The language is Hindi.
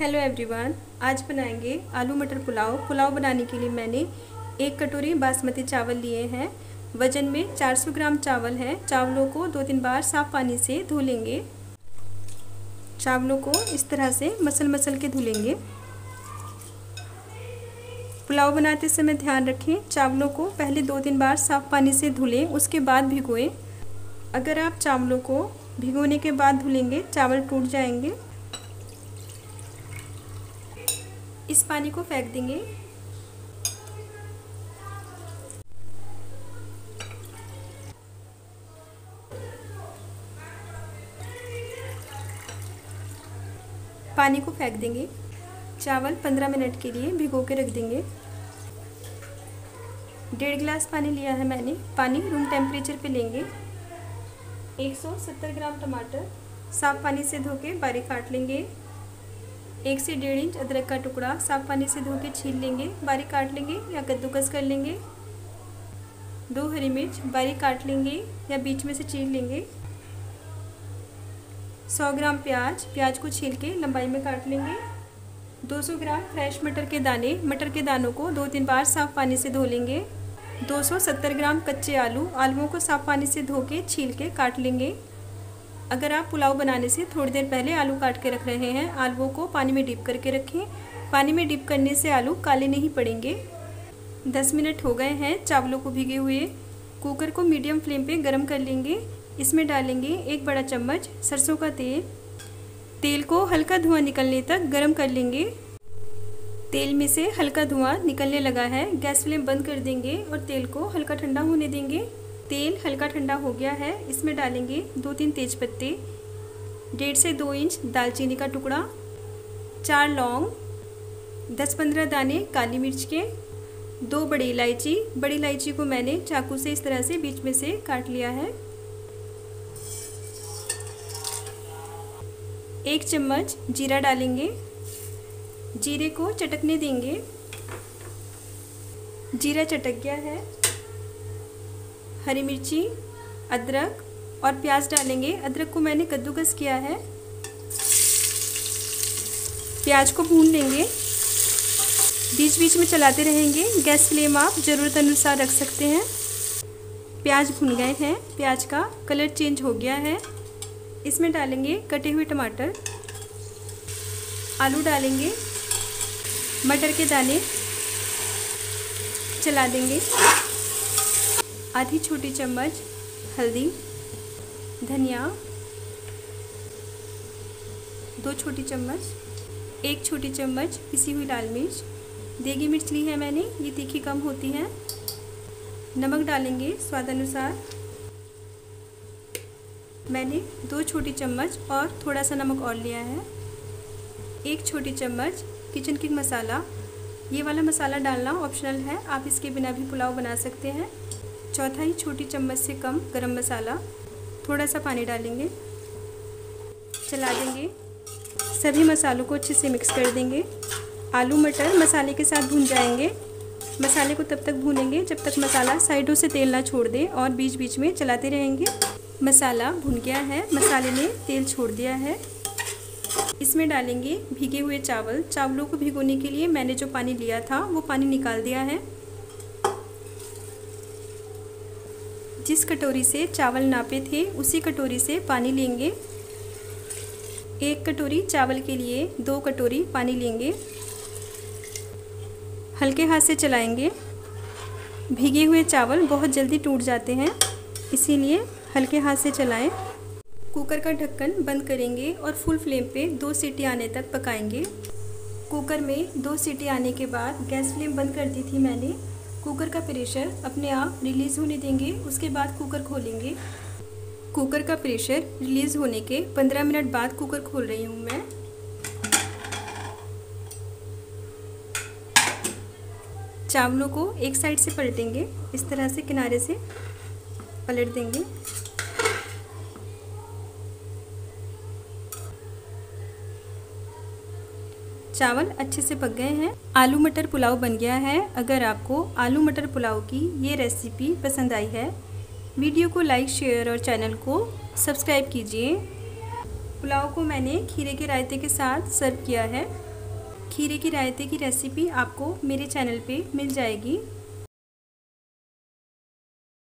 हेलो एवरीवन आज बनाएँगे आलू मटर पुलाव। पुलाव बनाने के लिए मैंने एक कटोरी बासमती चावल लिए हैं। वज़न में 400 ग्राम चावल है। चावलों को दो तीन बार साफ़ पानी से धो लेंगे। चावलों को इस तरह से मसल मसल के धुलेंगे। पुलाव बनाते समय ध्यान रखें, चावलों को पहले दो तीन बार साफ़ पानी से धुलें, उसके बाद भिगोएँ। अगर आप चावलों को भिगोने के बाद धुलेंगे, चावल टूट जाएँगे। इस पानी को फेंक देंगे। पानी को फेंक देंगे। चावल 15 मिनट के लिए भिगो के रख देंगे। डेढ़ गिलास पानी लिया है मैंने। पानी रूम टेम्परेचर पे लेंगे। 170 ग्राम टमाटर साफ़ पानी से धो के बारीक काट लेंगे। एक से डेढ़ इंच अदरक का टुकड़ा साफ़ पानी से धो के छील लेंगे, बारीक काट लेंगे या कद्दूकस कर लेंगे। दो हरी मिर्च बारीक काट लेंगे या बीच में से चीर लेंगे। 100 ग्राम प्याज प्याज को छील के लंबाई में काट लेंगे। 200 ग्राम फ्रेश मटर के दाने, मटर के दानों को दो तीन बार साफ़ पानी से धो लेंगे। 270 ग्राम कच्चे आलू, आलुओं को साफ़ पानी से धो के छील के काट लेंगे। अगर आप पुलाव बनाने से थोड़ी देर पहले आलू काट के रख रहे हैं, आलुओं को पानी में डिप करके रखें। पानी में डिप करने से आलू काले नहीं पड़ेंगे। 10 मिनट हो गए हैं, चावलों को भिगे हुए। कुकर को मीडियम फ्लेम पे गरम कर लेंगे। इसमें डालेंगे एक बड़ा चम्मच सरसों का तेल। तेल को हल्का धुआँ निकलने तक गरम कर लेंगे। तेल में से हल्का धुआँ निकलने लगा है। गैस फ्लेम बंद कर देंगे और तेल को हल्का ठंडा होने देंगे। तेल हल्का ठंडा हो गया है, इसमें डालेंगे दो तीन तेज पत्ते डेढ़ से दो इंच दालचीनी का टुकड़ा, चार लौंग, दस पंद्रह दाने काली मिर्च के, दो बड़ी इलायची बड़ी इलायची को मैंने चाकू से इस तरह से बीच में से काट लिया है। एक चम्मच जीरा डालेंगे। जीरे को चटकने देंगे। जीरा चटक गया है। हरी मिर्ची, अदरक और प्याज डालेंगे। अदरक को मैंने कद्दूकस किया है। प्याज को भून लेंगे। बीच बीच में चलाते रहेंगे। गैस फ्लेम आप ज़रूरत अनुसार रख सकते हैं। प्याज भुन गए हैं। प्याज का कलर चेंज हो गया है। इसमें डालेंगे कटे हुए टमाटर। आलू डालेंगे। मटर के दाने चला देंगे। आधी छोटी चम्मच हल्दी, धनिया, दो छोटी चम्मच, एक छोटी चम्मच पिसी हुई लाल मिर्च। देगी मिर्च ली है मैंने, ये तीखी कम होती है। नमक डालेंगे स्वाद अनुसार। मैंने दो छोटी चम्मच और थोड़ा सा नमक और लिया है। एक छोटी चम्मच किचन किंग मसाला। ये वाला मसाला डालना ऑप्शनल है, आप इसके बिना भी पुलाव बना सकते हैं। चौथाई छोटी चम्मच से कम गरम मसाला थोड़ा सा पानी डालेंगे। चला देंगे। सभी मसालों को अच्छे से मिक्स कर देंगे। आलू, मटर मसाले के साथ भून जाएँगे। मसाले को तब तक भूनेंगे जब तक मसाला साइडों से तेल ना छोड़ दे और बीच बीच में चलाते रहेंगे। मसाला भुन गया है। मसाले ने तेल छोड़ दिया है। इसमें डालेंगे भीगे हुए चावल। चावलों को भिगोने के लिए मैंने जो पानी लिया था, वो पानी निकाल दिया है। जिस कटोरी से चावल नापे थे, उसी कटोरी से पानी लेंगे। एक कटोरी चावल के लिए दो कटोरी पानी लेंगे। हल्के हाथ से चलाएँगे। भीगे हुए चावल बहुत जल्दी टूट जाते हैं, इसीलिए हल्के हाथ से चलाएँ। कुकर का ढक्कन बंद करेंगे और फुल फ्लेम पे दो सीटी आने तक पकाएँगे। कुकर में दो सीटी आने के बाद गैस फ्लेम बंद कर दी थी मैंने। कुकर का प्रेशर अपने आप रिलीज़ होने देंगे, उसके बाद कुकर खोलेंगे। कुकर का प्रेशर रिलीज़ होने के 15 मिनट बाद कुकर खोल रही हूँ मैं। चावलों को एक साइड से पलटेंगे, इस तरह से किनारे से पलट देंगे। चावल अच्छे से पक गए हैं। आलू मटर पुलाव बन गया है। अगर आपको आलू मटर पुलाव की ये रेसिपी पसंद आई है, वीडियो को लाइक शेयर और चैनल को सब्सक्राइब कीजिए। पुलाव को मैंने खीरे के रायते के साथ सर्व किया है। खीरे के रायते की रेसिपी आपको मेरे चैनल पे मिल जाएगी।